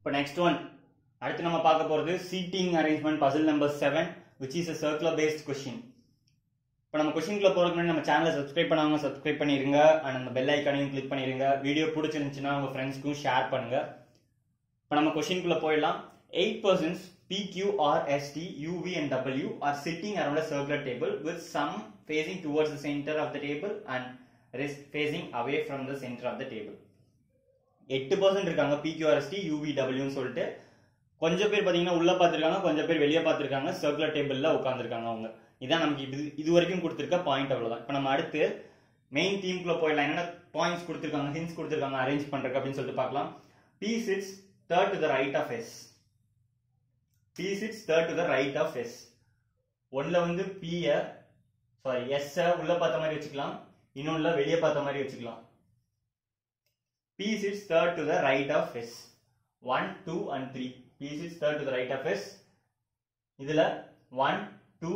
இப்போ next one அடுத்து நம்ம பார்க்க போகிறது seating arrangement puzzle number seven which is a circular based question இப்போ நம்ம கொஷின்குள்ள போகிறதுக்கு முன்னாடி நம்ம சேனலை சப்ஸ்கிரைப் பண்ணாங்க சப்ஸ்கிரைப் பண்ணிடுங்க அண்ட் அந்த பெல் ஐக்கானையும் கிளிக் பண்ணிடுங்க வீடியோ பிடிச்சிருந்துச்சுன்னா உங்கள் ஃப்ரெண்ட்ஸ்க்கும் ஷேர் பண்ணுங்க. இப்போ நம்ம கொஷின்குள்ள போயிடலாம். Eight persons PQRST, UV and W are sitting around a circular table with some facing towards the center of the table and rest facing away from the center of the table. எட்டு percent இருக்காங்க P Q R S T யூவிடபிள்யூன்னு சொல்லிட்டு. கொஞ்சம் பேர் பார்த்தீங்கன்னா உள்ளே பார்த்துருக்காங்க கொஞ்சம் பேர் வெளியே பார்த்துருக்காங்க சர்க்குலர் டேபிளில் உட்காந்துருக்காங்க அவங்க. இதான் நமக்கு இது இது வரைக்கும் கொடுத்துருக்க பாயிண்ட் அவ்வளோதான் இப்போ நம்ம அடுத்து மெயின் தீம்குள்ள போயிடலாம். என்னென்ன பாயிண்ட்ஸ் கொடுத்துருக்காங்க ஹின்ஸ் கொடுத்துருக்காங்க அரேஞ்ச் பண்ணுறக்கு அப்படின்னு சொல்லிட்டு பார்க்கலாம். P sits third to the right of S P sits third to the right of S ஒன்றில் வந்து பிஏ சாரி எஸ்ஸை உள்ளே பார்த்த மாதிரி வச்சுக்கலாம். இன்னொன்றில் வெளியே பார்த்த மாதிரி வச்சுக்கலாம். P sits third to the right of S. One two and three P sits third to the right of S. இதில் one two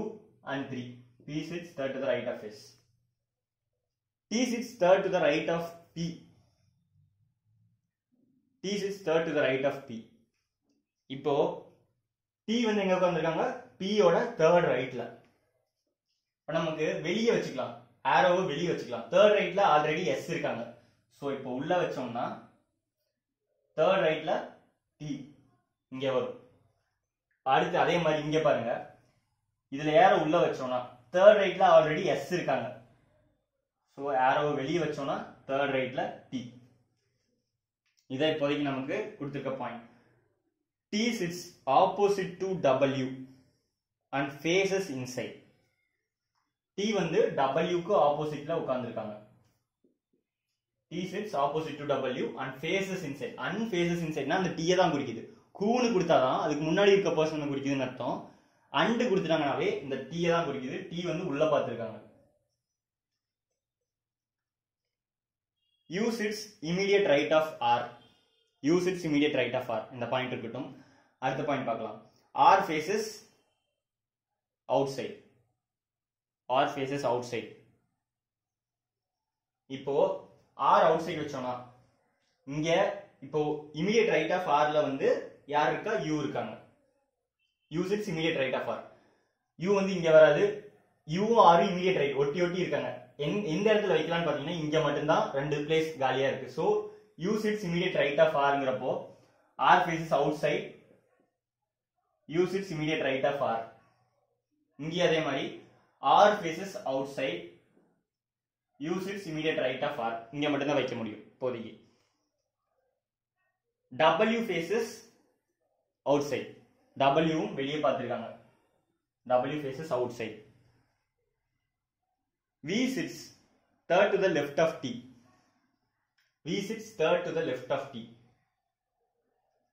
and three P sits third to the right of S. T sits third to the right of P T sits third to the right of P இப்போ T வந்து எங்க உட்காந்துருக்காங்க பியோட third ரைட்ல இப்போ நமக்கு வெளியே வச்சுக்கலாம். Arrow வெளியே வச்சுக்கலாம். தேர்ட் rightல ஆல்ரெடி எஸ் இருக்காங்க. ஸோ இப்போ உள்ள வச்சோம்னா தேர்ட் ரைட்ல டி இங்கே வரும். அடுத்து அதே மாதிரி இங்கே பாருங்க. இதுல ஏரோ உள்ள வச்சோம்னா தேர்ட் ரைட்ல ஆல்ரெடி எஸ் இருக்காங்க. ஸோ ஏரோவை வெளியே வச்சோம்னா தேர்ட் ரைட்ல டி இதை இப்போதைக்கு நமக்கு கொடுத்துருக்க point T's its opposite to W and faces inside T வந்து டபிள்யூக்கு ஆப்போசிட்ல உட்காந்துருக்காங்க sits sits opposite to W and faces inside. And faces insideனா அந்த டீயை தான் குறிக்குது. கூன்னு கொடுத்தாதான் அதுக்கு முன்னாடி இருக்க பர்சன் குறிக்குதுன்னு அர்த்தம். அண்டு கொடுத்துட்டாங்கனாவே இந்த டீயை தான் குறிக்குது. டீ வந்து உள்ள பார்த்துருக்காங்க. U's its immediate right of R U's its immediate right of R இந்த பாயிண்ட் இருக்கட்டும். அடுத்த பாயிண்ட் பார்க்கலாம். R faces outside R faces outside இப்போ ஆர் அவுட் சைட் வச்சோம்னா இங்க இப்போ இமீடியட் ரைட் ஆஃப் ஆர்ல வந்து யார் இருக்கா? யூ இருக்காங்க. U's its immediate right of R U வந்து இங்க வராது. யூ ஆர் இமீடியட் ரைட் ஒட்டி ஒட்டி இருக்காங்க. எந்த இடத்துல வைக்கலாம்னு பாத்தீங்கன்னா இங்க மட்டும்தான் ரெண்டு பிளேஸ் காலியா இருக்கு. So U its immediate right of ஆர்ங்கிறப்போ R faces outside U sits immediate right of R இங்கே அதே மாதிரி R faces outside U's its immediate right of R இங்கே மட்டும்தான் வைக்க முடியும் இப்போதைக்கு. டபிள்யூ ஃபேஸஸ் அவுட் சைட் டபிள்யூவும் வெளியே பார்த்துருக்காங்க. W faces outside V sits third to the left of T V sits third to the left of T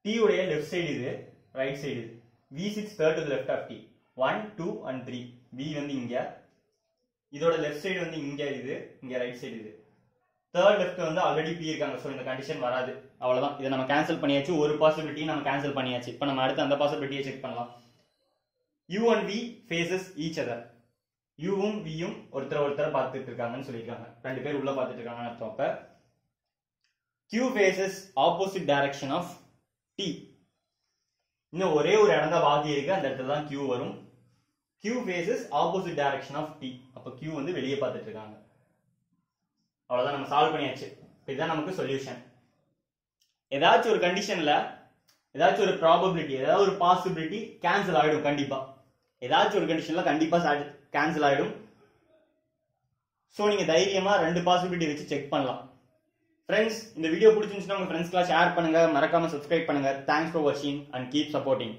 T உடைய left side இது ரைட் சைடு இது. V sits third to left of T one two and three V வந்து இங்கே இதோட left side வந்து இங்கே இது இங்கே ரைட் சைடு இது. தேர்ட் லெஃப்ட் வந்து ஆல்ரெடி பி இருக்காங்க. ஸோ இந்த கண்டிஷன் வராது. அவ்வளோதான் இதை நம்ம கேன்சல் பண்ணியாச்சு. ஒரு பாசிபிலிட்டி நம்ம கேன்சல் பண்ணியாச்சு. இப்போ நம்ம அடுத்து அந்த பாசிபிலிட்டியை செக் பண்ணலாம். U and V faces each other யூவும் வியும் ஒருத்தர் ஒருத்தர் பார்த்துட்டு இருக்காங்கன்னு சொல்லியிருக்காங்க. ரெண்டு பேர் உள்ள பார்த்துட்டு இருக்காங்கன்னு அர்த்தம். Q faces opposite direction of D இன்னும் ஒரே ஒரு இடம் தான் பாதி இருக்கு. அந்த இடத்துல தான் கியூ வரும். Q faces opposite direction of D அப்போ கியூ வந்து வெளியே பார்த்துட்டு இருக்காங்க. அவ்வளோதான் நம்ம சால்வ் பண்ணியாச்சு. இதுதான் நமக்கு சொல்யூஷன் ஏதாச்சும் ஒரு கண்டிஷனில் ஏதாச்சும் ஒரு ப்ராபபிலிட்டி ஏதாவது ஒரு பாசிபிலிட்டி கேன்சல் ஆகிடும் கண்டிப்பாக ஏதாச்சும் ஒரு கண்டிஷனில் கண்டிப்பாக கேன்சல் ஆகிடும் ஸோ நீங்கள் தைரியமாக ரெண்டு பாசிபிலிட்டி வச்சு செக் பண்ணலாம். ஃப்ரெண்ட்ஸ் இந்த வீடியோ பிடிச்சிருந்துச்சுன்னா உங்கள் ஃப்ரெண்ட்ஸ்க்கெலாம் ஷேர் பண்ணுங்கள் மறக்காம சப்ஸ்கிரைப் பண்ணுங்கள் தேங்க்ஸ் ஃபார் வாட்சிங் அண்ட் கீப் சப்போர்ட்டிங்